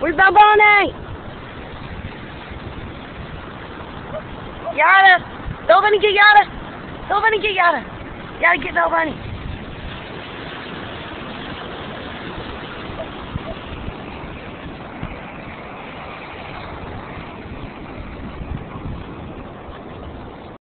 Where's Balboni? Yada! Balboni, get Yada! Balboni, get Yada! Yada, get Balboni.